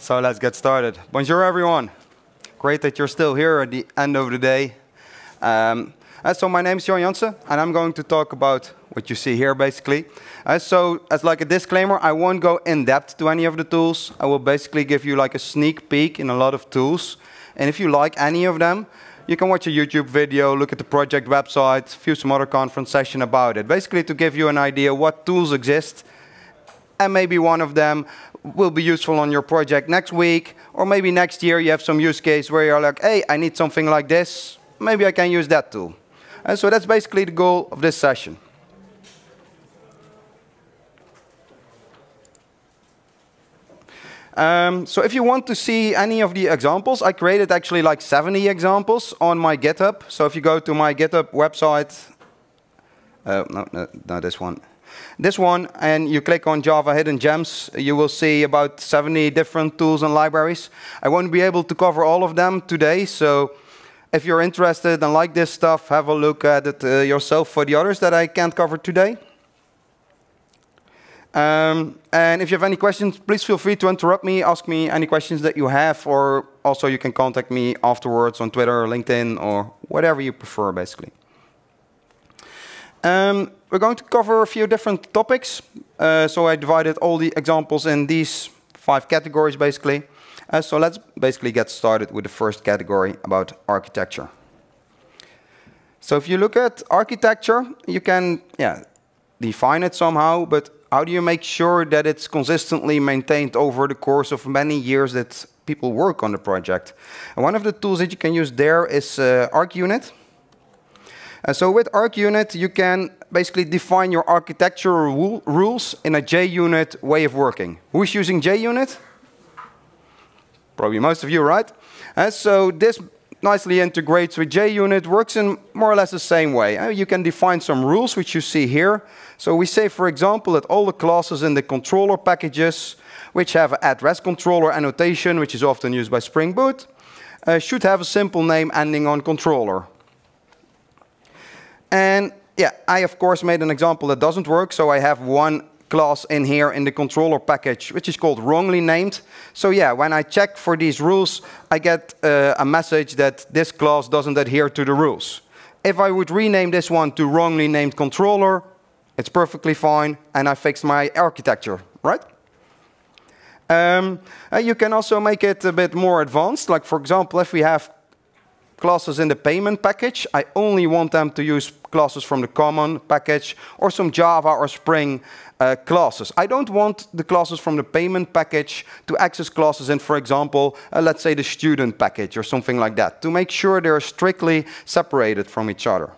So let's get started. Bonjour, everyone. Great that you're still here at the end of the day. Um, uh, so my name is Johan Janssen, and I'm going to talk about what you see here, basically. Uh, so as like a disclaimer, I won't go in depth to any of the tools. I will basically give you like a sneak peek in a lot of tools. And if you like any of them, you can watch a YouTube video, look at the project website, view some other conference session about it. Basically to give you an idea what tools exist, and maybe one of them will be useful on your project next week, or maybe next year you have some use case where you're like, hey, I need something like this, maybe I can use that tool. And so that's basically the goal of this session. Um, so if you want to see any of the examples, I created actually like 70 examples on my GitHub. So if you go to my GitHub website, uh, no, no, no, this one this one, and you click on Java Hidden Gems, you will see about 70 different tools and libraries. I won't be able to cover all of them today, so if you're interested and like this stuff, have a look at it uh, yourself for the others that I can't cover today. Um, and if you have any questions, please feel free to interrupt me, ask me any questions that you have, or also you can contact me afterwards on Twitter or LinkedIn or whatever you prefer, basically. Um, we're going to cover a few different topics. Uh, so I divided all the examples in these five categories, basically. Uh, so let's basically get started with the first category about architecture. So if you look at architecture, you can yeah, define it somehow, but how do you make sure that it's consistently maintained over the course of many years that people work on the project? And one of the tools that you can use there is uh, ArchUnit. And so with ArchUnit, you can basically define your architectural rules in a JUnit way of working. Who's using JUnit? Probably most of you, right? And so this nicely integrates with JUnit, works in more or less the same way. Uh, you can define some rules, which you see here. So we say, for example, that all the classes in the controller packages, which have at-rest controller annotation, which is often used by Spring Boot, uh, should have a simple name ending on controller. And yeah, I of course made an example that doesn't work, so I have one class in here in the controller package, which is called wrongly named. So yeah, when I check for these rules, I get uh, a message that this class doesn't adhere to the rules. If I would rename this one to wrongly named controller, it's perfectly fine, and I fixed my architecture, right? Um, uh, you can also make it a bit more advanced. Like, for example, if we have classes in the payment package. I only want them to use classes from the common package or some Java or Spring uh, classes. I don't want the classes from the payment package to access classes in, for example, uh, let's say the student package or something like that, to make sure they're strictly separated from each other.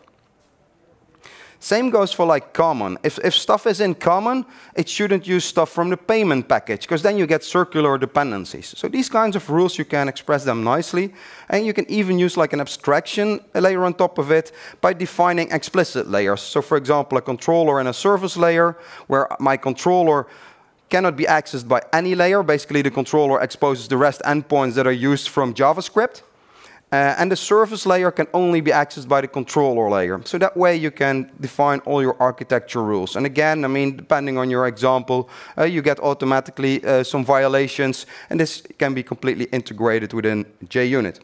Same goes for like common. If, if stuff is in common, it shouldn't use stuff from the payment package, because then you get circular dependencies. So these kinds of rules, you can express them nicely, and you can even use like an abstraction layer on top of it by defining explicit layers. So for example, a controller and a service layer, where my controller cannot be accessed by any layer. Basically, the controller exposes the REST endpoints that are used from JavaScript. Uh, and the service layer can only be accessed by the controller layer. So that way you can define all your architecture rules. And again, I mean, depending on your example, uh, you get automatically uh, some violations, and this can be completely integrated within JUnit.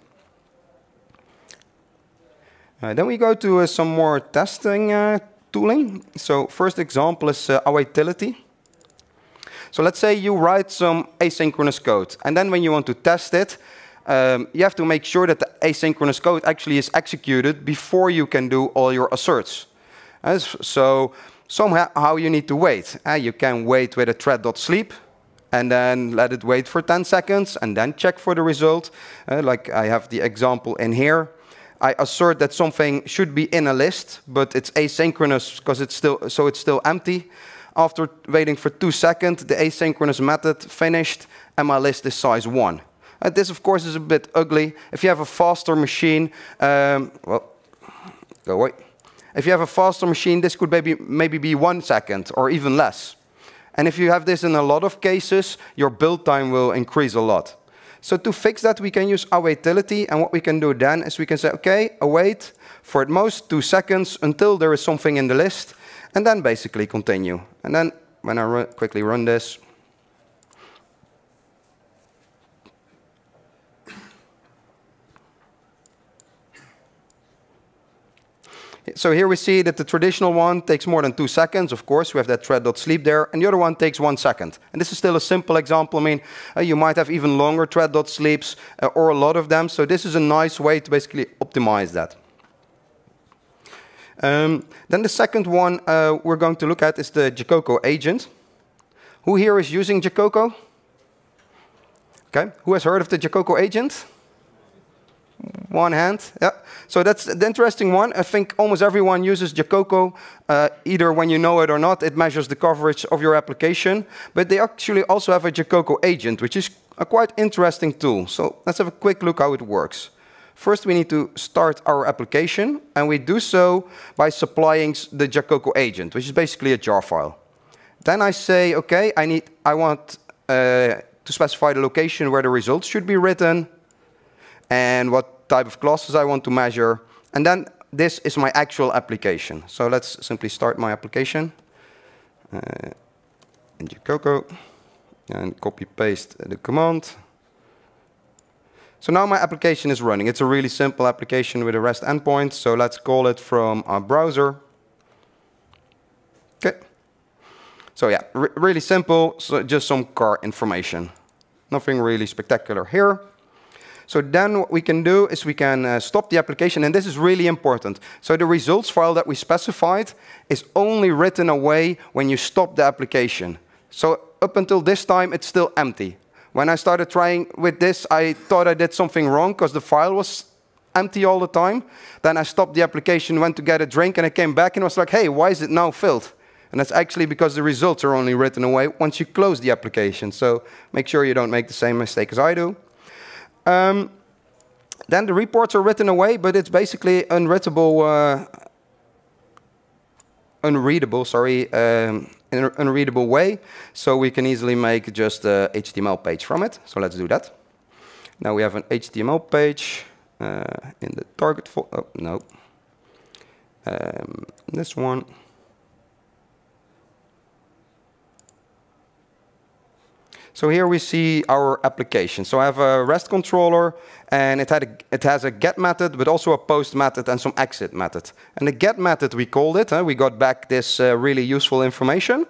Uh, then we go to uh, some more testing uh, tooling. So first example is uh, awaitility. So let's say you write some asynchronous code, and then when you want to test it, um, you have to make sure that the asynchronous code actually is executed before you can do all your asserts. Uh, so somehow how you need to wait. Uh, you can wait with a thread.sleep and then let it wait for 10 seconds and then check for the result. Uh, like I have the example in here. I assert that something should be in a list, but it's asynchronous because it's still so it's still empty. After waiting for two seconds, the asynchronous method finished, and my list is size one. Uh, this, of course, is a bit ugly. If you have a faster machine, um, well, go away. If you have a faster machine, this could maybe, maybe be one second or even less. And if you have this in a lot of cases, your build time will increase a lot. So to fix that, we can use awaitility. And what we can do then is we can say, OK, await for at most two seconds until there is something in the list, and then basically continue. And then when I quickly run this, so here we see that the traditional one takes more than two seconds. Of course, we have that thread.sleep there, and the other one takes one second. And this is still a simple example. I mean, uh, you might have even longer thread.sleeps uh, or a lot of them. So this is a nice way to basically optimize that. Um, then the second one uh, we're going to look at is the Jacoco agent. Who here is using Jacoco? Okay, who has heard of the Jacoco agent? One hand, yeah. So that's the interesting one. I think almost everyone uses Jacoco, uh, either when you know it or not. It measures the coverage of your application. But they actually also have a Jacoco agent, which is a quite interesting tool. So let's have a quick look how it works. First, we need to start our application, and we do so by supplying the Jacoco agent, which is basically a jar file. Then I say, okay, I, need, I want uh, to specify the location where the results should be written, and what type of classes I want to measure. And then this is my actual application. So let's simply start my application uh, in Jacoco and copy paste the command. So now my application is running. It's a really simple application with a REST endpoint. So let's call it from our browser. Okay. So yeah, really simple. So just some car information. Nothing really spectacular here. So then what we can do is we can uh, stop the application, and this is really important. So the results file that we specified is only written away when you stop the application. So up until this time, it's still empty. When I started trying with this, I thought I did something wrong because the file was empty all the time. Then I stopped the application, went to get a drink, and I came back and was like, hey, why is it now filled? And that's actually because the results are only written away once you close the application. So make sure you don't make the same mistake as I do. Um, then the reports are written away, but it's basically unreadable, uh, unreadable, sorry, um, in an unreadable way. So we can easily make just a HTML page from it. So let's do that. Now we have an HTML page uh, in the target folder. Oh, no. Um, this one. So here we see our application. So I have a REST controller, and it, a, it, has a get method, but also a post method and some exit method. And the get method, we called it. Huh? We got back this uh, really useful information.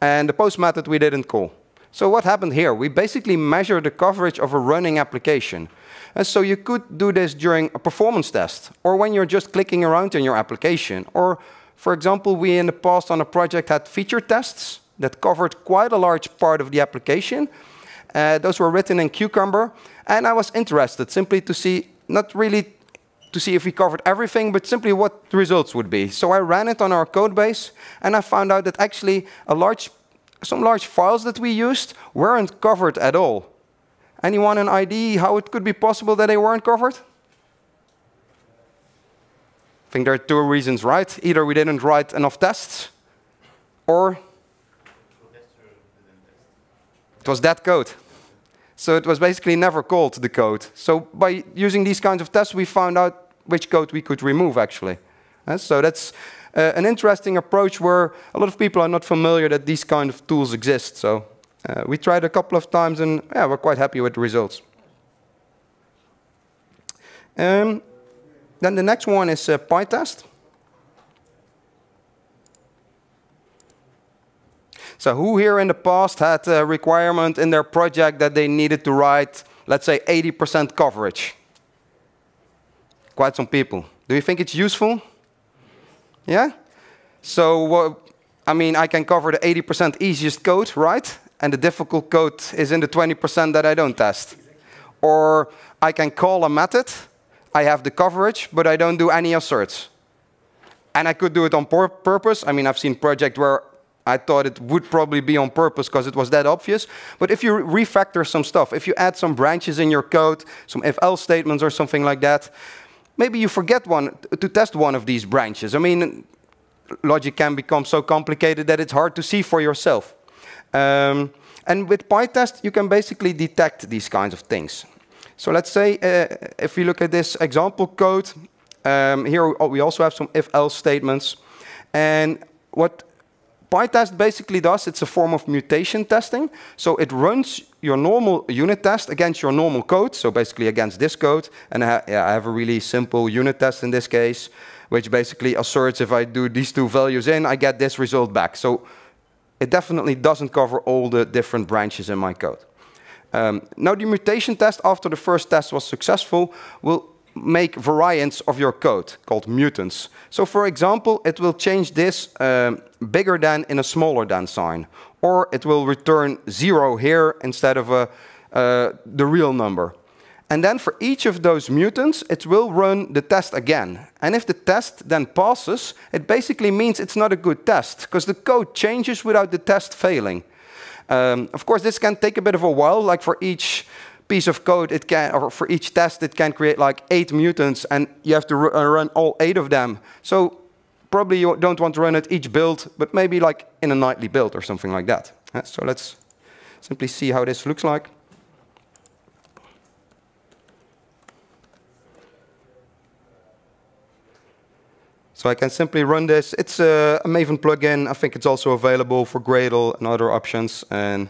And the post method, we didn't call. So what happened here? We basically measure the coverage of a running application. And so you could do this during a performance test, or when you're just clicking around in your application. Or, for example, we in the past on a project had feature tests that covered quite a large part of the application. Uh, those were written in Cucumber, and I was interested simply to see, not really to see if we covered everything, but simply what the results would be. So I ran it on our code base, and I found out that actually a large, some large files that we used weren't covered at all. Anyone an idea how it could be possible that they weren't covered? I think there are two reasons, right? Either we didn't write enough tests, or it was that code. So it was basically never called the code. So by using these kinds of tests, we found out which code we could remove, actually. Uh, so that's uh, an interesting approach where a lot of people are not familiar that these kind of tools exist. So uh, we tried a couple of times, and yeah, we're quite happy with the results. Um, then the next one is Pitest. So who here in the past had a requirement in their project that they needed to write, let's say, 80% coverage? Quite some people. Do you think it's useful? Yeah? So, I mean, I can cover the 80% easiest code, right? And the difficult code is in the 20% that I don't test. Or I can call a method, I have the coverage, but I don't do any asserts. And I could do it on purpose. I mean, I've seen projects where I thought it would probably be on purpose because it was that obvious. But if you refactor some stuff, if you add some branches in your code, some if-else statements or something like that, maybe you forget one to test one of these branches. I mean, logic can become so complicated that it's hard to see for yourself. Um, and with Pitest, you can basically detect these kinds of things. So let's say uh, if we look at this example code, um, here we also have some if-else statements. And what Pitest basically does, it's a form of mutation testing. So it runs your normal unit test against your normal code, so basically against this code. And I, ha yeah, I have a really simple unit test in this case, which basically asserts if I do these two values in, I get this result back. So it definitely doesn't cover all the different branches in my code. Um, now the mutation test after the first test was successful will make variants of your code called mutants. So for example, it will change this um, bigger than in a smaller than sign. Or it will return zero here instead of a, uh, the real number. And then for each of those mutants, it will run the test again. And if the test then passes, it basically means it's not a good test, because the code changes without the test failing. Um, of course, this can take a bit of a while, like for each piece of code, it can, or for each test, it can create like eight mutants, and you have to uh, run all eight of them. So probably you don't want to run it each build, but maybe like in a nightly build or something like that. So let's simply see how this looks like. So I can simply run this. It's a, a, Maven plugin. I think it's also available for Gradle and other options. And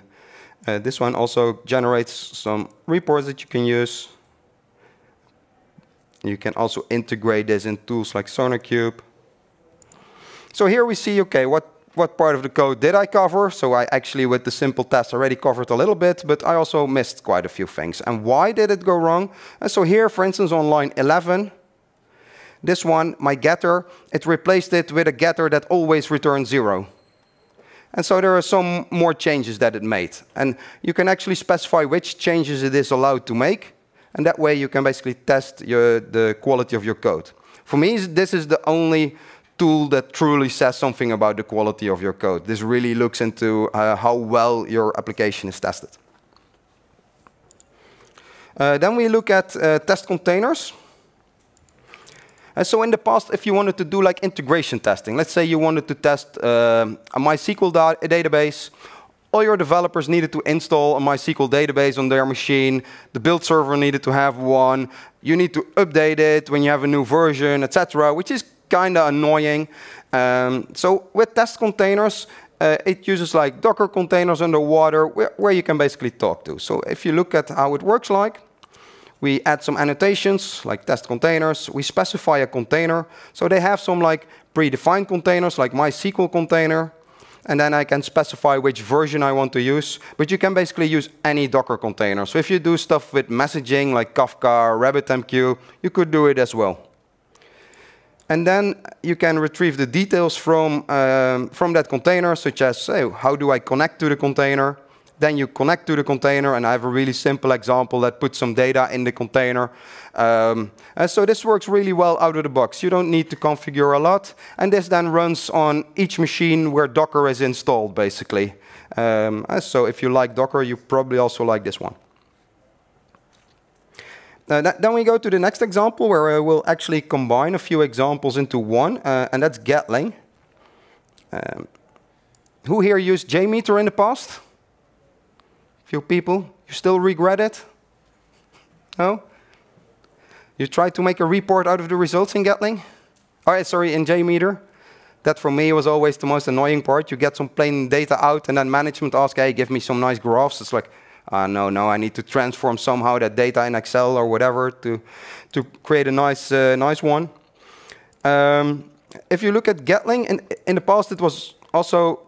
uh, this one also generates some reports that you can use. You can also integrate this in tools like SonarQube. So here we see, OK, what, what part of the code did I cover? So I actually, with the simple test, already covered a little bit, but I also missed quite a few things. And why did it go wrong? And so here, for instance, on line 11, this one, my getter, it replaced it with a getter that always returns zero. And so there are some more changes that it made. And you can actually specify which changes it is allowed to make. And that way you can basically test your, the quality of your code. For me, this is the only tool that truly says something about the quality of your code. This really looks into uh, how well your application is tested. Uh, then we look at uh, test containers. And so in the past, if you wanted to do like integration testing, let's say you wanted to test uh, a MySQL da database, all your developers needed to install a MySQL database on their machine. The build server needed to have one. You need to update it when you have a new version, etc., which is kind of annoying. Um, so with test containers, uh, it uses like Docker containers underwater where, where you can basically talk to. So if you look at how it works like, we add some annotations, like test containers. We specify a container. So they have some like predefined containers, like MySQL container. And then I can specify which version I want to use. But you can basically use any Docker container. So if you do stuff with messaging, like Kafka or RabbitMQ, you could do it as well. And then you can retrieve the details from, um, from that container, such as, how do I connect to the container? Then you connect to the container, and I have a really simple example that puts some data in the container. Um, so this works really well out of the box. You don't need to configure a lot. And this then runs on each machine where Docker is installed, basically. Um, so if you like Docker, you probably also like this one. Uh, then we go to the next example, where I will actually combine a few examples into one, uh, and that's Gatling. Um, who here used JMeter in the past? Few people. You still regret it? No? You tried to make a report out of the results in Gatling? Oh, sorry, in JMeter? That for me was always the most annoying part. You get some plain data out and then management asks, hey, give me some nice graphs. It's like, uh, no, no, I need to transform somehow that data in Excel or whatever to, to create a nice, uh, nice one. Um, if you look at Gatling, in, in the past it was also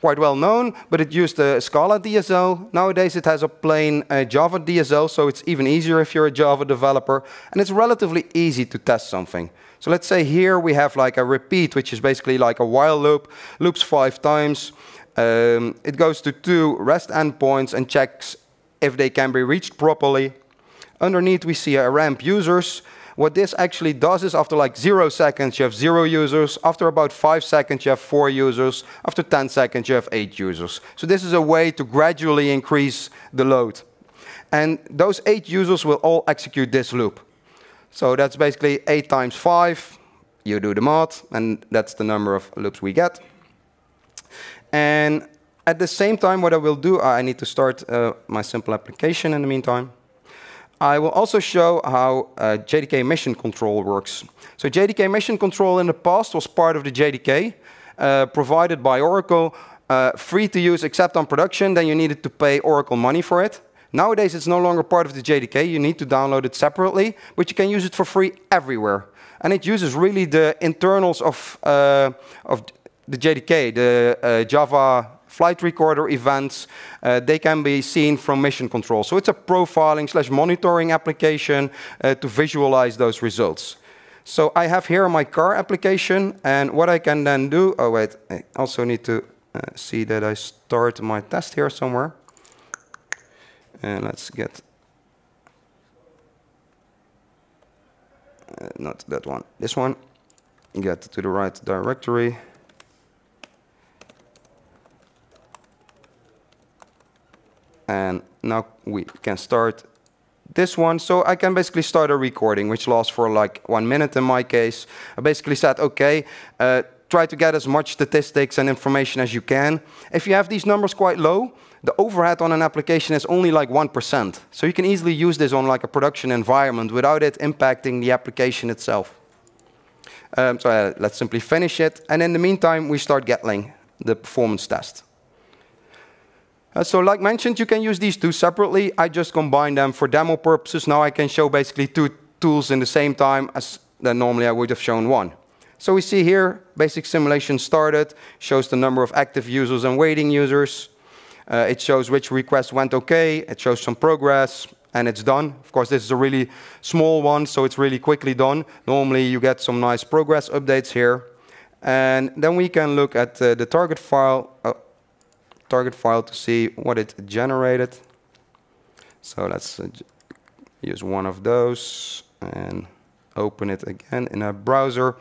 quite well known, but it used a Scala DSL. Nowadays it has a plain uh, Java DSL, so it's even easier if you're a Java developer. And it's relatively easy to test something. So let's say here we have like a repeat, which is basically like a while loop, loops five times. Um, it goes to two REST endpoints and checks if they can be reached properly. Underneath we see a ramp users, what this actually does is after like zero seconds, you have zero users. After about five seconds, you have four users. After 10 seconds, you have eight users. So this is a way to gradually increase the load. And those eight users will all execute this loop. So that's basically eight times five. You do the math, and that's the number of loops we get. And at the same time, what I will do, I need to start uh, my simple application in the meantime. I will also show how uh, JDK mission control works. So JDK mission control in the past was part of the JDK, uh, provided by Oracle, uh, free to use except on production, then you needed to pay Oracle money for it. Nowadays, it's no longer part of the JDK. You need to download it separately, but you can use it for free everywhere. And it uses really the internals of, uh, of the JDK, the uh, Java flight recorder events. Uh, they can be seen from mission control. So it's a profiling slash monitoring application uh, to visualize those results. So I have here my car application, and what I can then do, oh wait, I also need to uh, see that I start my test here somewhere. And let's get, uh, not that one, this one. Get to the right directory. And now we can start this one. So I can basically start a recording, which lasts for like one minute in my case. I basically said, okay, uh, try to get as much statistics and information as you can. If you have these numbers quite low, the overhead on an application is only like 1%. So you can easily use this on like a production environment without it impacting the application itself. Um, so uh, let's simply finish it. And in the meantime, we start Gatling, the performance test. Uh, so like mentioned, you can use these two separately. I just combine them for demo purposes. Now I can show basically two tools in the same time as then normally I would have shown one. So we see here, basic simulation started, shows the number of active users and waiting users. Uh, it shows which request went okay, it shows some progress, and it's done. Of course, this is a really small one, so it's really quickly done. Normally, you get some nice progress updates here. And then we can look at uh, the target file. Uh, target file to see what it generated. So let's uh, use one of those and open it again in a browser.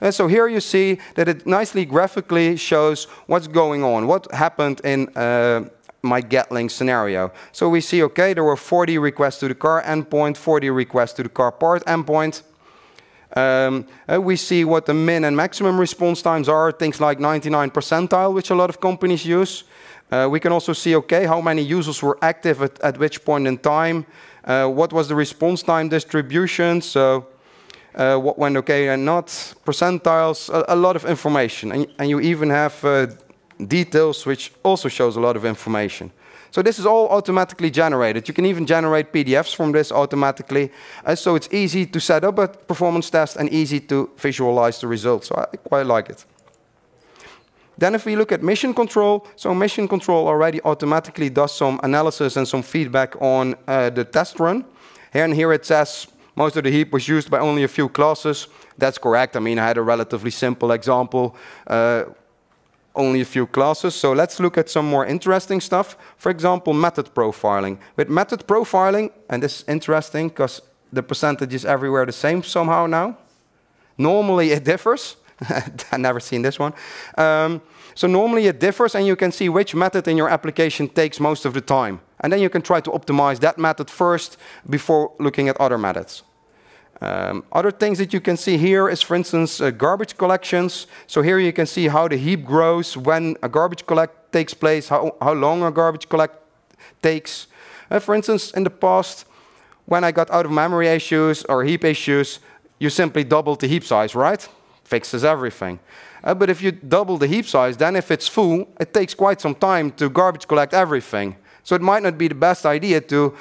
And so here you see that it nicely graphically shows what's going on, what happened in uh, my Gatling scenario. So we see, okay, there were 40 requests to the car endpoint, 40 requests to the car part endpoint. Um, uh, we see what the min and maximum response times are, things like 99 percentile, which a lot of companies use. Uh, we can also see, okay, how many users were active at, at which point in time, uh, what was the response time distribution, so uh, what went okay and not, percentiles, a, a lot of information. And, and you even have details, which also shows a lot of information. So this is all automatically generated. You can even generate PDFs from this automatically. Uh, so it's easy to set up a performance test and easy to visualize the results. So I quite like it. Then if we look at mission control, so mission control already automatically does some analysis and some feedback on uh, the test run. Here and here it says most of the heap was used by only a few classes. That's correct. I mean, I had a relatively simple example, uh, only a few classes. So let's look at some more interesting stuff. For example, method profiling. With method profiling, and this is interesting because the percentage is everywhere the same somehow now. Normally it differs. I've never seen this one. Um, so normally it differs and you can see which method in your application takes most of the time. And then you can try to optimize that method first before looking at other methods. Um, other things that you can see here is, for instance, uh, garbage collections. So here you can see how the heap grows when a garbage collect takes place, how, how long a garbage collect takes. Uh, for instance, in the past, when I got out of memory issues or heap issues, you simply doubled the heap size, right? Fixes everything. Uh, but if you double the heap size, then if it's full, it takes quite some time to garbage collect everything. So it might not be the best idea to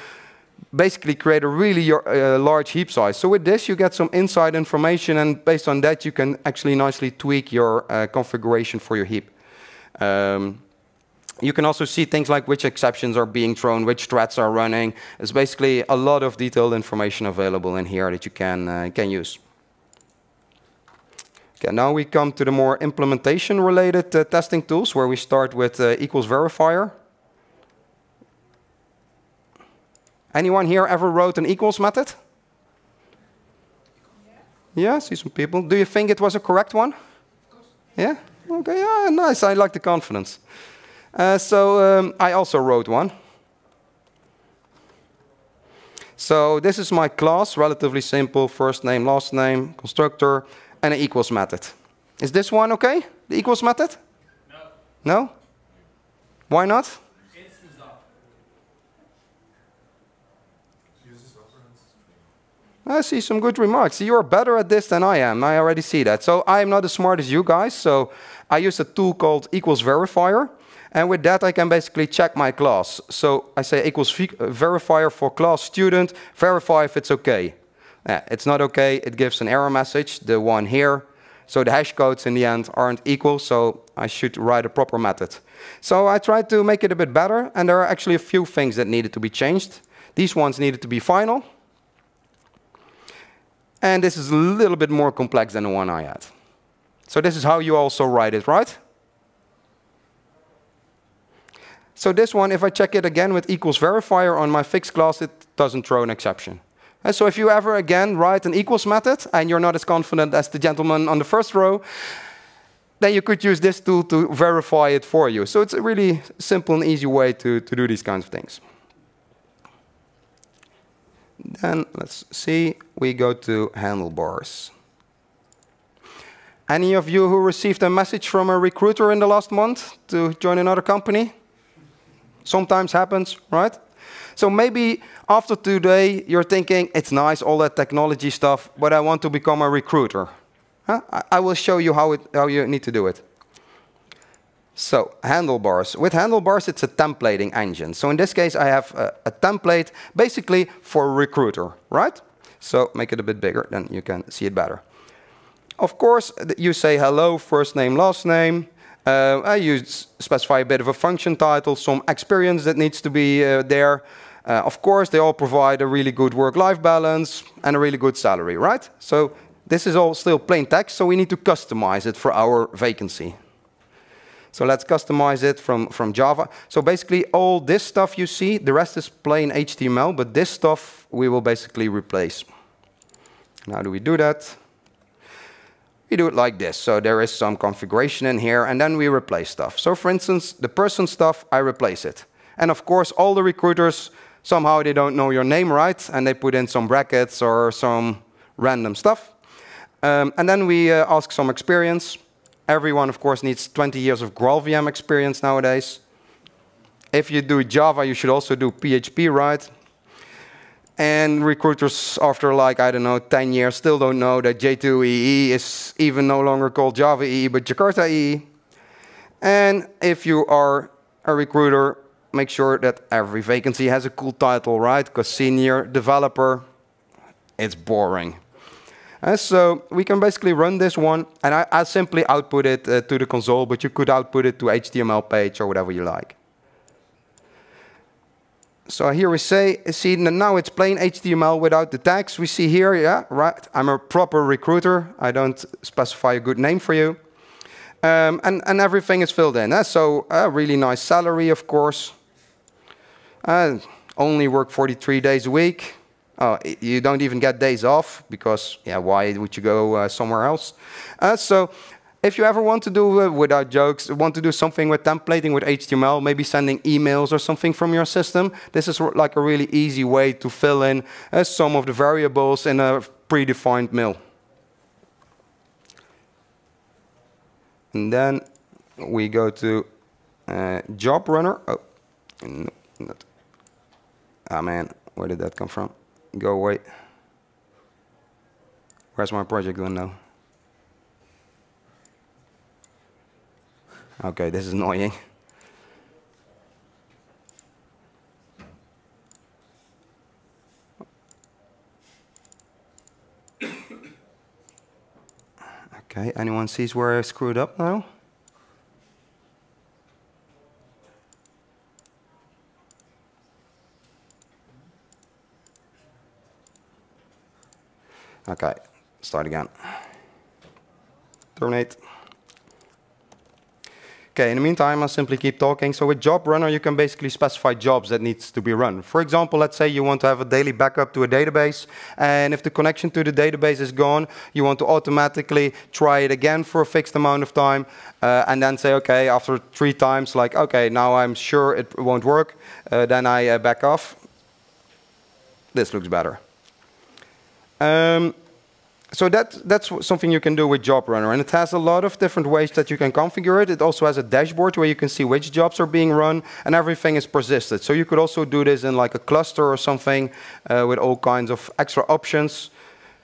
basically create a really uh, large heap size. So with this, you get some inside information, and based on that, you can actually nicely tweak your uh, configuration for your heap. Um, you can also see things like which exceptions are being thrown, which threads are running. There's basically a lot of detailed information available in here that you can, uh, can use. Okay, now we come to the more implementation-related uh, testing tools, where we start with uh, equals verifier. Anyone here ever wrote an equals method? Yeah, I see some people. Do you think it was a correct one? Yeah? Okay, yeah, nice. I like the confidence. Uh, so um, I also wrote one. So this is my class, relatively simple, first name, last name, constructor, and an equals method. Is this one okay, the equals method? No. No? Why not? I see some good remarks. You're better at this than I am. I already see that. So I'm not as smart as you guys. So I use a tool called equals verifier. And with that, I can basically check my class. So I say equals verifier for class student, verify if it's okay. Yeah, it's not okay, it gives an error message, the one here. So the hash codes in the end aren't equal, so I should write a proper method. So I tried to make it a bit better, and there are actually a few things that needed to be changed. These ones needed to be final. And this is a little bit more complex than the one I had. So this is how you also write it, right? So this one, if I check it again with equals verifier on my fixed class, it doesn't throw an exception. And so if you ever again write an equals method and you're not as confident as the gentleman on the first row, then you could use this tool to verify it for you. So it's a really simple and easy way to, to do these kinds of things. Then let's see, we go to handlebars. Any of you who received a message from a recruiter in the last month to join another company? Sometimes happens, right? So maybe after today, you're thinking, it's nice, all that technology stuff, but I want to become a recruiter. Huh? I will show you how, it, how you need to do it. So, handlebars. With handlebars, it's a templating engine. So in this case, I have a, a template basically for a recruiter, right? So make it a bit bigger, then you can see it better. Of course, you say hello, first name, last name. Uh, you specify a bit of a function title, some experience that needs to be uh, there. Uh, of course, they all provide a really good work-life balance and a really good salary, right? So this is all still plain text, so we need to customize it for our vacancy. So let's customize it from, from Java. So basically, all this stuff you see, the rest is plain HTML, but this stuff we will basically replace. How do we do that? we do it like this. So there is some configuration in here, and then we replace stuff. So for instance, the person stuff, I replace it. And of course, all the recruiters, somehow they don't know your name right, and they put in some brackets or some random stuff. Um, and then we uh, ask some experience. Everyone, of course, needs 20 years of GraalVM experience nowadays. If you do Java, you should also do PHP, right? And recruiters, after like, I don't know, 10 years, still don't know that J2EE is even no longer called Java EE, but Jakarta EE. And if you are a recruiter, make sure that every vacancy has a cool title, right? Because senior developer, it's boring. And so we can basically run this one, and I, I simply output it uh, to the console, but you could output it to HTML page or whatever you like. So here we say, see, now it's plain HTML without the tags. We see here, yeah, right, I'm a proper recruiter. I don't specify a good name for you. Um, and, and everything is filled in. Eh? So a really nice salary, of course. Uh, only work 43 days a week. Oh, you don't even get days off because, yeah, why would you go uh, somewhere else? Uh, so if you ever want to do, uh, without jokes, want to do something with templating with HTML, maybe sending emails or something from your system, this is like a really easy way to fill in uh, some of the variables in a predefined mill. And then we go to uh, JobRunr. Oh, no, not. Ah, man, where did that come from? Go away. Where's my project going now? Okay, this is annoying. okay, anyone sees where I screwed up now? Okay, start again. Terminate. Okay, in the meantime, I'll simply keep talking. So with JobRunr, you can basically specify jobs that needs to be run. For example, let's say you want to have a daily backup to a database, and if the connection to the database is gone, you want to automatically try it again for a fixed amount of time, uh, and then say, okay, after three times, like, okay, now I'm sure it won't work, uh, then I uh, back off. This looks better. Um, so that, that's something you can do with JobRunr, and it has a lot of different ways that you can configure it. It also has a dashboard where you can see which jobs are being run, and everything is persisted. So you could also do this in like a cluster or something uh, with all kinds of extra options.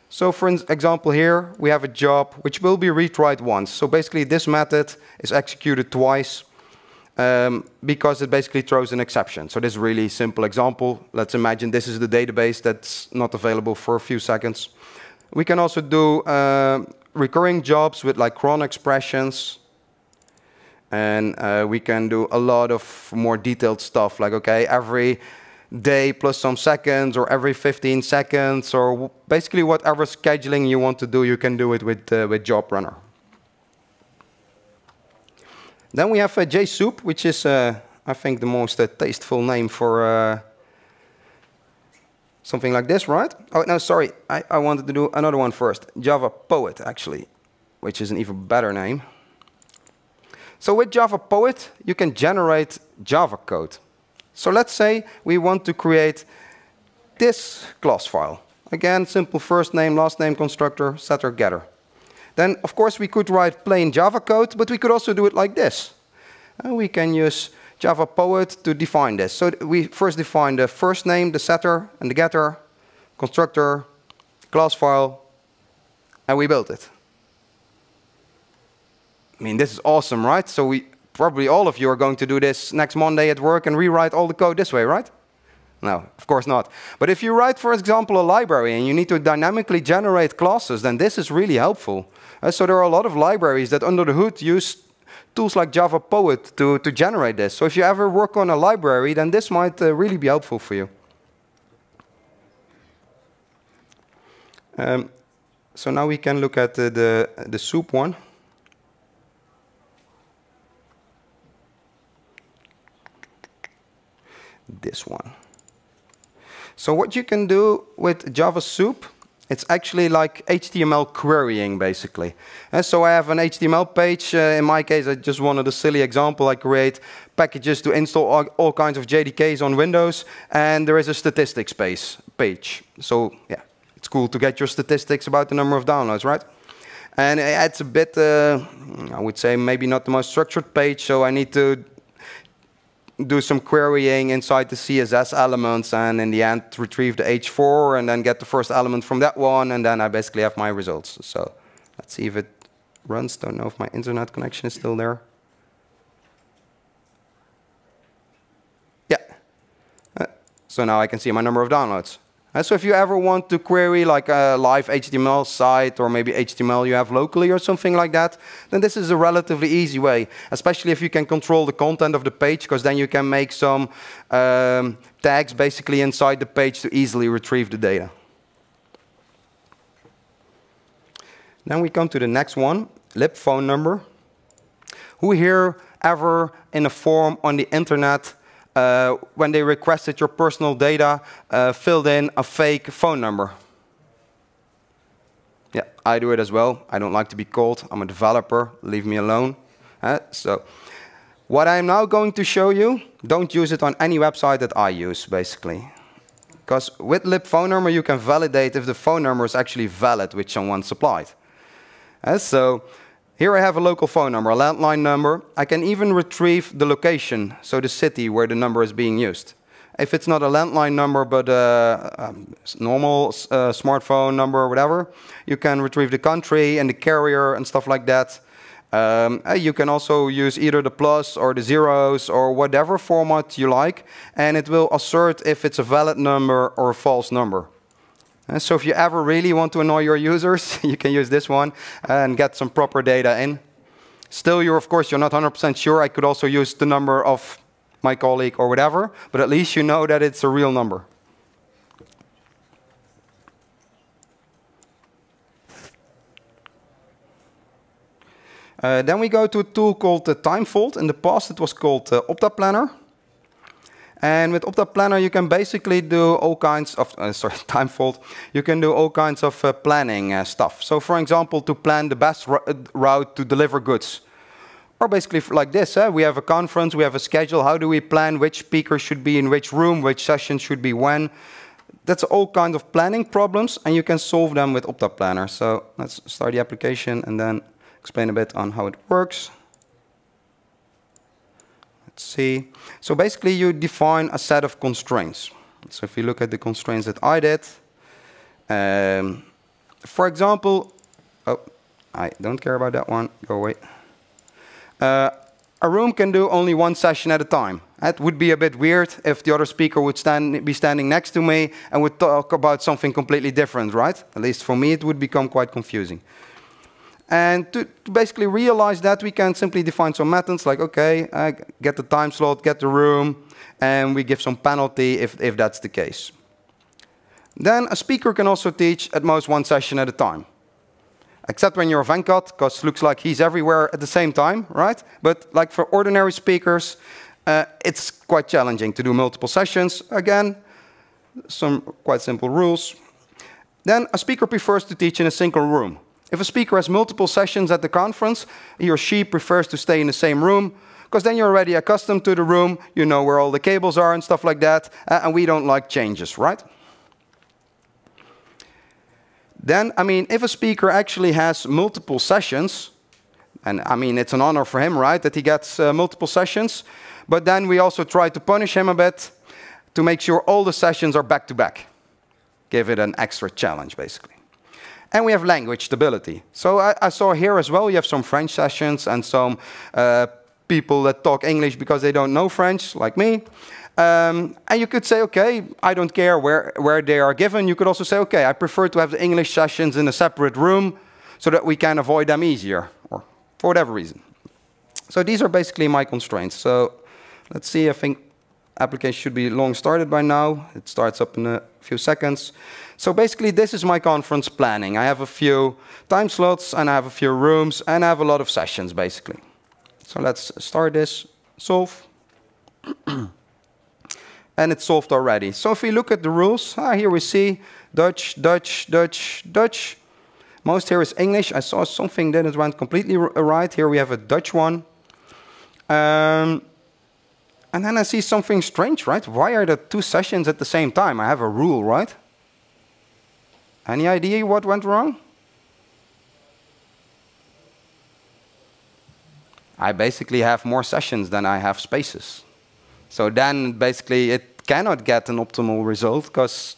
So for example here, we have a job which will be retried once. So basically this method is executed twice um, because it basically throws an exception. So this really simple example. Let's imagine this is the database that's not available for a few seconds. We can also do uh, recurring jobs with like cron expressions. And uh, we can do a lot of more detailed stuff like, okay, every day plus some seconds or every 15 seconds or basically whatever scheduling you want to do, you can do it with, uh, with JobRunr. Then we have uh, JSoup, which is, uh, I think, the most uh, tasteful name for uh, something like this, right? Oh, no, sorry. I, I wanted to do another one first. Java Poet, actually, which is an even better name. So with Java Poet, you can generate Java code. So let's say we want to create this class file. Again, simple first name, last name constructor, setter, getter. Then, of course, we could write plain Java code, but we could also do it like this. And we can use Java Poet to define this. So we first define the first name, the setter, and the getter, constructor, class file, and we built it. I mean, this is awesome, right? So we probably all of you are going to do this next Monday at work and rewrite all the code this way, right? No, of course not. But if you write, for example, a library and you need to dynamically generate classes, then this is really helpful. Uh, so there are a lot of libraries that under the hood use tools like Java Poet to, to generate this. So if you ever work on a library, then this might uh, really be helpful for you. Um, so now we can look at uh, the, the soup one. This one. So what you can do with Java Soup, it's actually like HTML querying, basically. And so I have an HTML page. Uh, in my case, I just wanted a silly example. I create packages to install all, all, kinds of JDKs on Windows, and there is a statistics page. So yeah, it's cool to get your statistics about the number of downloads, right? And it's a bit, uh, I would say, maybe not the most structured page, so I need to do some querying inside the CSS elements and in the end retrieve the H4 and then get the first element from that one and then I basically have my results. So let's see if it runs. Don't know if my internet connection is still there. Yeah. Uh, so now I can see my number of downloads. So if you ever want to query like a live HTML site or maybe HTML you have locally or something like that, then this is a relatively easy way, especially if you can control the content of the page, because then you can make some um, tags basically inside the page to easily retrieve the data. Then we come to the next one, lib phone number. Who here ever in a form on the internet uh, when they requested your personal data, uh, filled in a fake phone number. Yeah, I do it as well. I don't like to be called. I'm a developer. Leave me alone. Uh, so, what I'm now going to show you, don't use it on any website that I use, basically. Because with lib phone number, you can validate if the phone number is actually valid, which someone supplied. Uh, so, here I have a local phone number, a landline number. I can even retrieve the location, so the city where the number is being used. If it's not a landline number, but a, a normal uh, smartphone number or whatever, you can retrieve the country and the carrier and stuff like that. Um, uh, you can also use either the plus or the zeros or whatever format you like, and it will assert if it's a valid number or a false number. And so if you ever really want to annoy your users, you can use this one and get some proper data in. Still, you're of course you're not 100% sure. I could also use the number of my colleague or whatever, but at least you know that it's a real number. Uh, then we go to a tool called the Timefold. In the past, it was called uh, OptaPlanner. And with Opta Planner, you can basically do all kinds of, uh, sorry, Timefold, you can do all kinds of uh, planning uh, stuff. So for example, to plan the best uh, route to deliver goods. Or basically like this, eh? we have a conference, we have a schedule, how do we plan which speaker should be in which room, which session should be when. That's all kinds of planning problems, and you can solve them with Opta Planner. So let's start the application and then explain a bit on how it works. See. So basically, you define a set of constraints. So if you look at the constraints that I did, um, for example, oh, I don't care about that one. Go away. Uh, a room can do only one session at a time. It would be a bit weird if the other speaker would stand, be standing next to me and would talk about something completely different, right? At least for me, it would become quite confusing. And to, to basically realize that, we can simply define some methods like, okay, uh, get the time slot, get the room, and we give some penalty if, if that's the case. Then a speaker can also teach at most one session at a time except when you're Venkat, because looks like he's everywhere at the same time, right? But like for ordinary speakers, uh, it's quite challenging to do multiple sessions. Again, some quite simple rules. Then a speaker prefers to teach in a single room. If a speaker has multiple sessions at the conference, he or she prefers to stay in the same room, because then you're already accustomed to the room, you know where all the cables are and stuff like that, and we don't like changes, right? Then, I mean, if a speaker actually has multiple sessions, and I mean, it's an honor for him, right, that he gets uh, multiple sessions, but then we also try to punish him a bit to make sure all the sessions are back to back. Give it an extra challenge, basically. And we have language stability. So I, I saw here as well, you have some French sessions and some uh, people that talk English because they don't know French, like me. Um, and you could say, okay, I don't care where, where they are given. You could also say, okay, I prefer to have the English sessions in a separate room so that we can avoid them easier, or for whatever reason. So these are basically my constraints. So let's see, I think application should be long started by now. It starts up in a few seconds. So basically, this is my conference planning. I have a few time slots, and I have a few rooms, and I have a lot of sessions, basically. So let's start this, solve. and it's solved already. So if we look at the rules, ah, here we see Dutch, Dutch, Dutch, Dutch. Most here is English. I saw something that it went completely right. Here we have a Dutch one. Um, and then I see something strange, right? Why are there two sessions at the same time? I have a rule, right? Any idea what went wrong? I basically have more sessions than I have spaces. So then basically it cannot get an optimal result because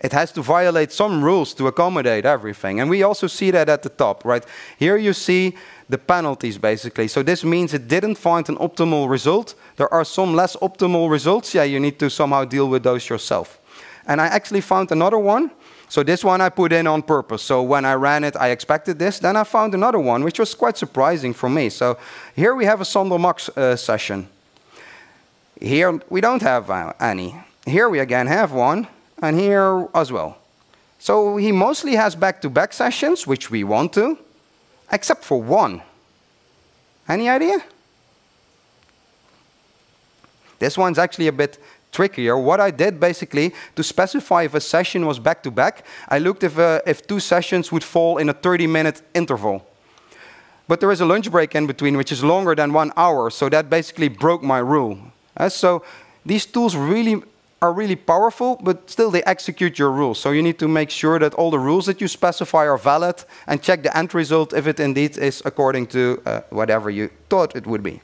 it has to violate some rules to accommodate everything. And we also see that at the top, right? Here you see the penalties basically. So this means it didn't find an optimal result. There are some less optimal results. Yeah, you need to somehow deal with those yourself. And I actually found another one. So this one I put in on purpose. So when I ran it, I expected this. Then I found another one, which was quite surprising for me. So here we have a Sander Mak's uh, session. Here we don't have uh, any. Here we again have one, and here as well. So he mostly has back-to-back -back sessions, which we want to, except for one. Any idea? This one's actually a bit trickier. What I did basically to specify if a session was back-to-back, I looked if, uh, if two sessions would fall in a 30-minute interval. But there is a lunch break in between, which is longer than one hour, so that basically broke my rule. Uh, so these tools really are really powerful, but still they execute your rules. So you need to make sure that all the rules that you specify are valid and check the end result if it indeed is according to uh, whatever you thought it would be.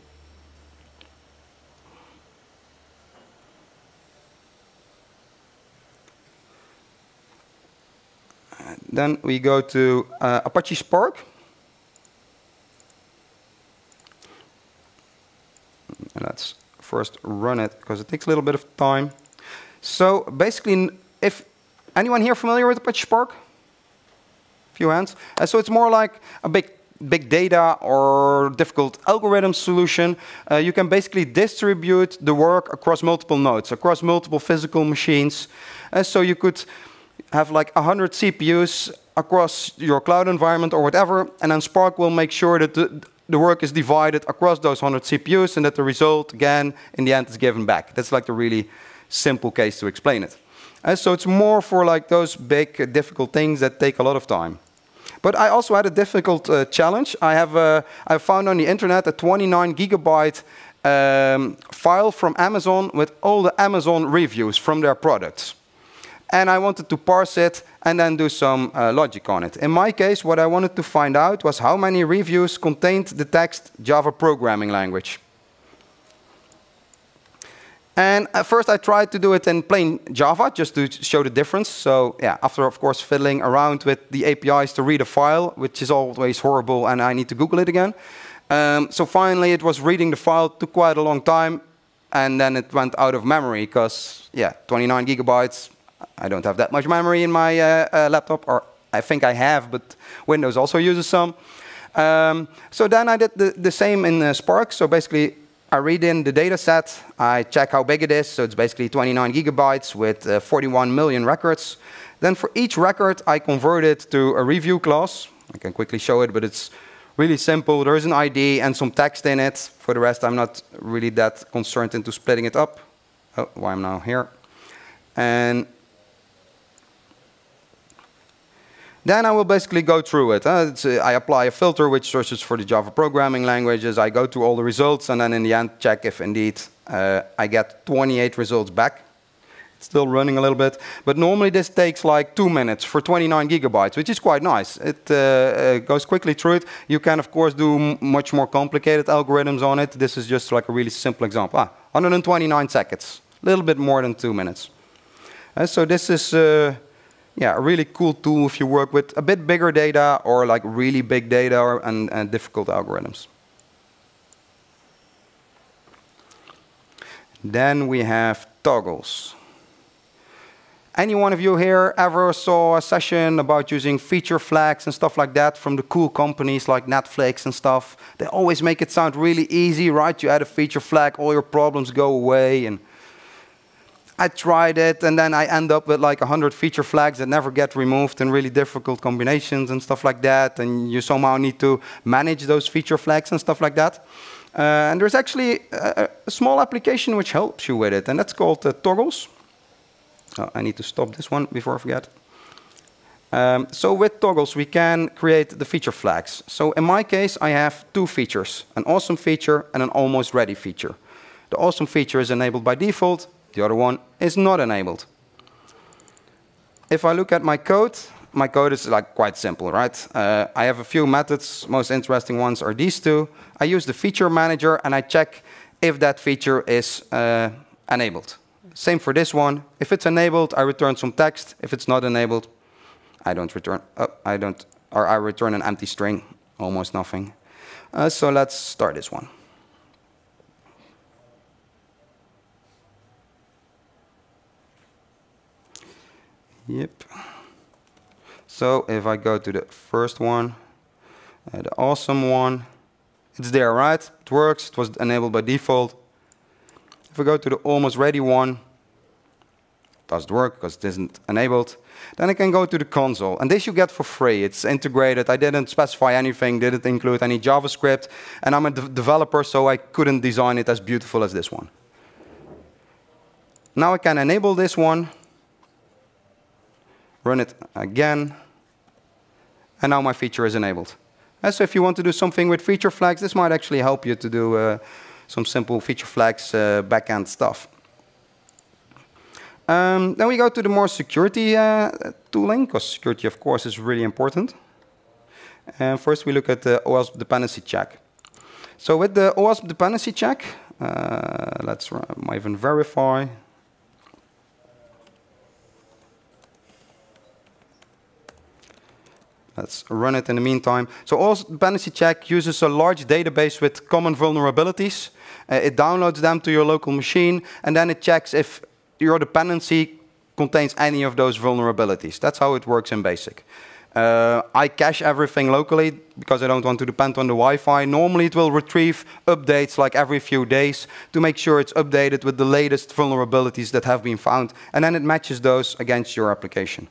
Then we go to uh, Apache Spark. Let's first run it because it takes a little bit of time. So basically, if anyone here familiar with Apache Spark? Few hands. Uh, so it's more like a big big data or difficult algorithm solution. Uh, you can basically distribute the work across multiple nodes, across multiple physical machines. Uh, so you could have like 100 CPUs across your cloud environment or whatever, and then Spark will make sure that the, the work is divided across those 100 CPUs and that the result, again, in the end is given back. That's like the really simple case to explain it. And uh, so it's more for like those big, difficult things that take a lot of time. But I also had a difficult uh, challenge. I have uh, I found on the internet a 29 gigabyte um, file from Amazon with all the Amazon reviews from their products. And I wanted to parse it and then do some uh, logic on it. In my case, what I wanted to find out was how many reviews contained the text Java programming language. And at first I tried to do it in plain Java just to show the difference. So yeah, after of course fiddling around with the APIs to read a file, which is always horrible and I need to Google it again. Um, so finally it was reading the file, took quite a long time, and then it went out of memory because yeah, 29 gigabytes, I don't have that much memory in my uh, uh, laptop, or I think I have, but Windows also uses some. Um, so then I did the, the same in uh, Spark. So basically I read in the data set, I check how big it is, so it's basically 29 gigabytes with uh, 41 million records. Then for each record, I convert it to a review class. I can quickly show it, but it's really simple. There is an ID and some text in it. For the rest, I'm not really that concerned into splitting it up. Oh, why I'm now here. And Then I will basically go through it. Uh, I apply a filter which searches for the Java programming languages. I go through all the results, and then in the end, check if indeed uh, I get 28 results back. It's still running a little bit. But normally this takes like two minutes for 29 gigabytes, which is quite nice. It uh, uh goes quickly through it. You can, of course, do much more complicated algorithms on it. This is just like a really simple example. Ah, 129 seconds, a little bit more than two minutes. Uh, so this is uh, yeah, a really cool tool if you work with a bit bigger data or like really big data or, and, and difficult algorithms. Then we have Togglz. Any one of you here ever saw a session about using feature flags and stuff like that from the cool companies like Netflix and stuff? They always make it sound really easy, right? You add a feature flag, all your problems go away, and I tried it, and then I end up with like 100 feature flags that never get removed in really difficult combinations and stuff like that. And you somehow need to manage those feature flags and stuff like that. Uh, and there's actually a, a, small application which helps you with it, and that's called uh, Togglz. Oh, I need to stop this one before I forget. Um, so with Togglz, we can create the feature flags. So in my case, I have two features, an awesome feature and an almost ready feature. The awesome feature is enabled by default, the other one is not enabled. If I look at my code, my code is like quite simple, right? Uh, I have a few methods. Most interesting ones are these two. I use the feature manager and I check if that feature is uh, enabled. Same for this one. If it's enabled, I return some text. If it's not enabled, I don't return. Uh, I don't, or I return an empty string, almost nothing. Uh, so let's start this one. Yep. So if I go to the first one, uh, the awesome one, it's there, right? It works. It was enabled by default. If I go to the almost ready one, it doesn't work because it isn't enabled. Then I can go to the console. And this you get for free. It's integrated. I didn't specify anything, didn't include any JavaScript. And I'm a de developer, so I couldn't design it as beautiful as this one. Now I can enable this one run it again, and now my feature is enabled. And so if you want to do something with feature flags, this might actually help you to do uh, some simple feature flags uh, backend stuff. Um, then we go to the more security uh, tooling, because security, of course, is really important. And first we look at the OWASP dependency check. So with the OWASP dependency check, uh, let's run, even verify. Let's run it in the meantime. So all dependency check uses a large database with common vulnerabilities. Uh, it downloads them to your local machine, and then it checks if your dependency contains any of those vulnerabilities. That's how it works in BASIC. Uh, I cache everything locally because I don't want to depend on the Wi-Fi. Normally it will retrieve updates like every few days to make sure it's updated with the latest vulnerabilities that have been found. And then it matches those against your application.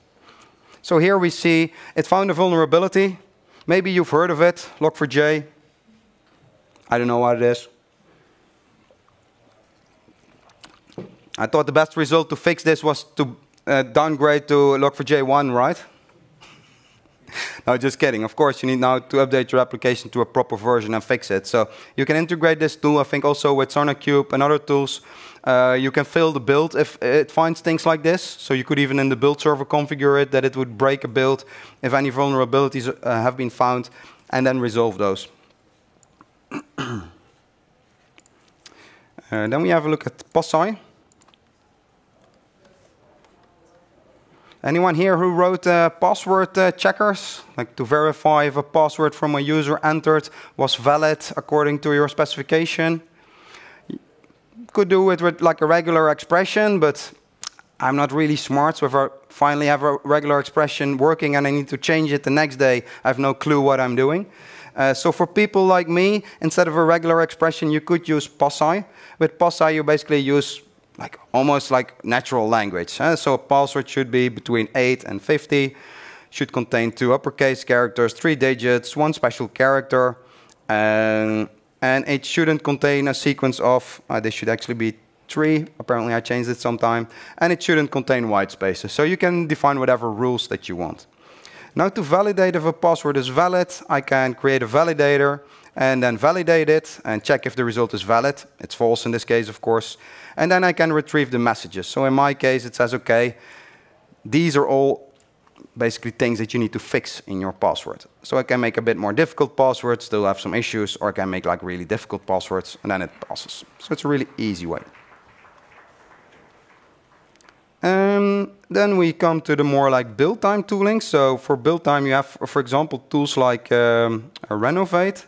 So here we see it found a vulnerability. Maybe you've heard of it, Log4j. I don't know what it is. I thought the best result to fix this was to uh, downgrade to Log4j 1, right? no, just kidding. Of course, you need now to update your application to a proper version and fix it. So you can integrate this tool, I think, also with SonarQube and other tools. Uh, you can fail the build if it finds things like this. So you could even in the build server configure it that it would break a build if any vulnerabilities uh, have been found and then resolve those. uh, then we have a look at Passay. Anyone here who wrote uh, password uh, checkers, like to verify if a password from a user entered was valid according to your specification? Could do it with like a regular expression, but I'm not really smart, so if I finally have a regular expression working and I need to change it the next day, I have no clue what I'm doing. Uh, so for people like me, instead of a regular expression, you could use Passay. With Passay, you basically use like almost like natural language. Huh? So a password should be between 8 and 50, should contain two uppercase characters, three digits, one special character, and, and it shouldn't contain a sequence of, uh, this should actually be three, apparently I changed it sometime, and it shouldn't contain white spaces. So you can define whatever rules that you want. Now to validate if a password is valid, I can create a validator and then validate it and check if the result is valid. It's false in this case, of course and then I can retrieve the messages. So in my case, it says, okay, these are all basically things that you need to fix in your password. So I can make a bit more difficult passwords, still have some issues, or I can make like really difficult passwords, and then it passes. So it's a really easy way. Um, then we come to the more like build time tooling. So for build time, you have, for example, tools like um, Renovate.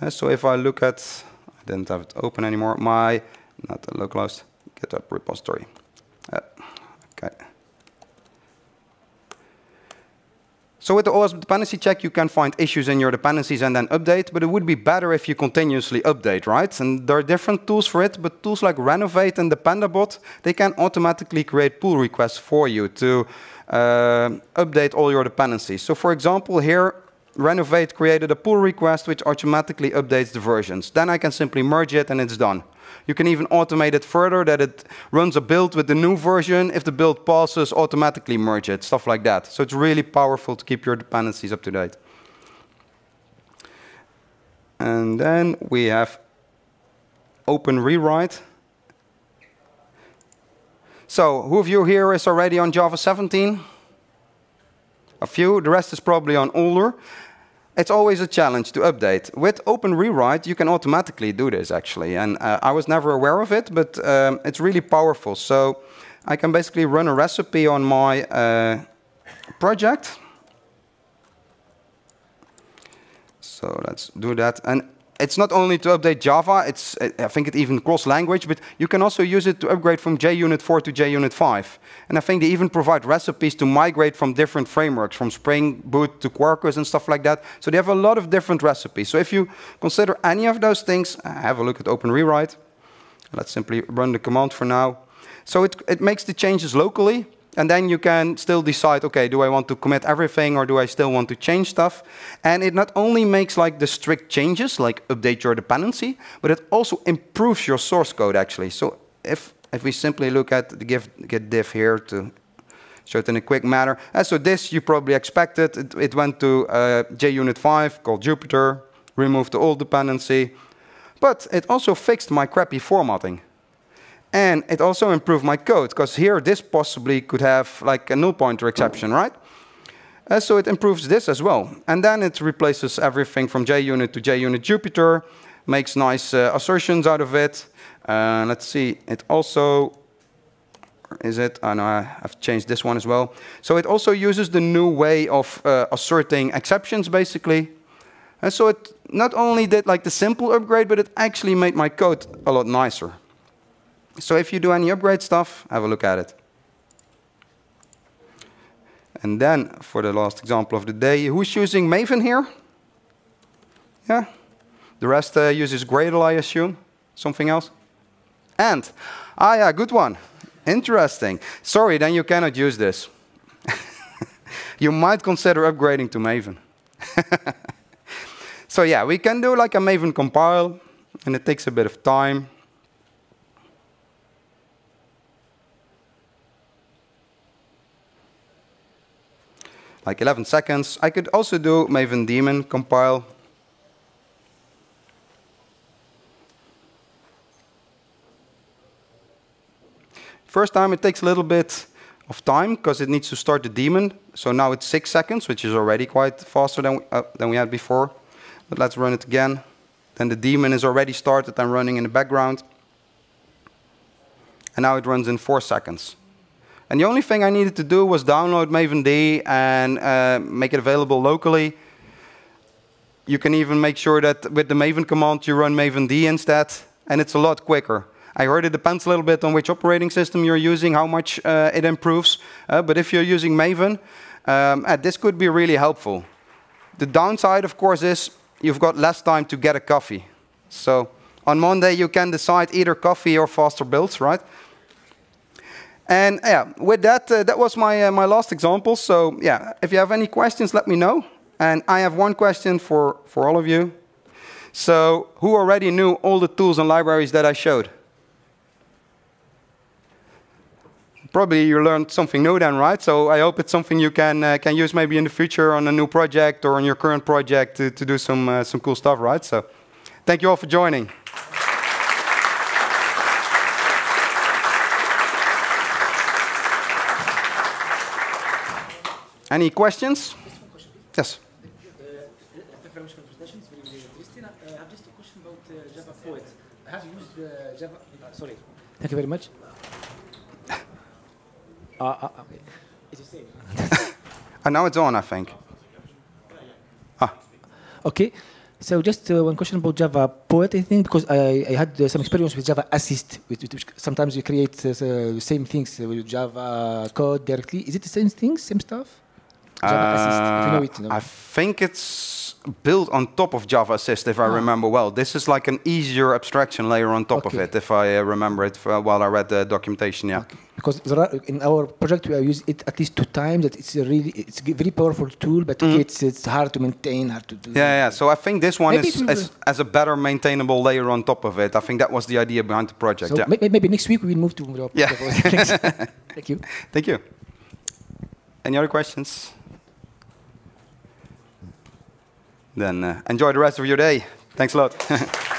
Uh, so if I look at, I didn't have it open anymore, my not the localized GitHub repository. Uh, okay. So with the OWASP dependency check, you can find issues in your dependencies and then update, but it would be better if you continuously update, right? And there are different tools for it, but tools like Renovate and Dependabot, they can automatically create pull requests for you to uh, update all your dependencies. So for example, here, Renovate created a pull request which automatically updates the versions. Then I can simply merge it and it's done. You can even automate it further that it runs a build with the new version. If the build passes, automatically merge it, stuff like that. So it's really powerful to keep your dependencies up to date. And then we have OpenRewrite. So who of you here is already on Java 17? A few, the rest is probably on older it's always a challenge to update. With OpenRewrite, you can automatically do this, actually. And uh, I was never aware of it, but um, it's really powerful. So I can basically run a recipe on my uh, project. So let's do that. And it's not only to update Java, it's, I think it even cross-language, but you can also use it to upgrade from JUnit 4 to JUnit 5. And I think they even provide recipes to migrate from different frameworks, from Spring Boot to Quarkus and stuff like that. So they have a lot of different recipes. So if you consider any of those things, uh, have a look at OpenRewrite. Let's simply run the command for now. So it, it makes the changes locally, and then you can still decide, okay, do I want to commit everything or do I still want to change stuff? And it not only makes like the strict changes, like update your dependency, but it also improves your source code actually. So if, if we simply look at the git, git diff here to show it in a quick manner. And so this you probably expected. It, it went to uh, JUnit 5 called Jupiter, removed the old dependency. But it also fixed my crappy formatting. And it also improved my code, because here this possibly could have like a null pointer exception, right? Uh, so it improves this as well. And then it replaces everything from JUnit to JUnit Jupiter, makes nice uh, assertions out of it. Uh, let's see, it also, is it? I oh, know I've changed this one as well. So it also uses the new way of uh, asserting exceptions, basically. And so it not only did like the simple upgrade, but it actually made my code a lot nicer. So if you do any upgrade stuff, have a look at it. And then for the last example of the day, who's using Maven here? Yeah? The rest uh, uses Gradle, I assume. Something else? And, ah yeah, good one. Interesting. Sorry, then you cannot use this. you might consider upgrading to Maven. so yeah, we can do like a Maven compile, and it takes a bit of time. Like 11 seconds. I could also do Maven daemon compile. First time it takes a little bit of time because it needs to start the daemon. So now it's six seconds, which is already quite faster than we, uh, than we had before. But let's run it again. Then the daemon is already started and running in the background. And now it runs in four seconds. And the only thing I needed to do was download Maven D and uh, make it available locally. You can even make sure that with the Maven command you run Maven D instead, and it's a lot quicker. I heard it depends a little bit on which operating system you're using, how much uh, it improves. Uh, but if you're using Maven, um, uh, this could be really helpful. The downside, of course, is you've got less time to get a coffee. So on Monday, you can decide either coffee or faster builds, right? And yeah, with that, uh, that was my, uh, my last example. So yeah, if you have any questions, let me know. And I have one question for, for all of you. So who already knew all the tools and libraries that I showed? Probably you learned something new then, right? So I hope it's something you can, uh, can use maybe in the future on a new project or on your current project to, to do some, uh, some cool stuff, right? So thank you all for joining. Any questions? Yes. Thank you very much for the presentation. It's very, very interesting. Uh, I have just a question about uh, Java Poet. Have used uh, Java? Uh, sorry. Thank you very much. Uh, uh, okay. Is it safe? And now it's on, I think. Ah, Okay. So just uh, one question about JavaPoet, I think, because I, I had uh, some experience with Javassist, which, which sometimes you create uh, the same things with Java code directly. Is it the same thing, same stuff? Javassist, if you know it. Uh, I think it's built on top of Javassist, if I Ah. remember well. This is like an easier abstraction layer on top of it, if I uh, remember it uh, while I read the documentation, yeah. Okay. Because in our project we have used it at least two times. That it's a really it's a very powerful tool, but okay, it's it's hard to maintain, hard to do. Yeah, yeah. So I think this one Maybe is, is as a better maintainable layer on top of it. I think that was the idea behind the project. So yeah. may- maybe next week we will move to Yeah. Thank you. Thank you. Any other questions? Then uh, enjoy the rest of your day. Thanks a lot.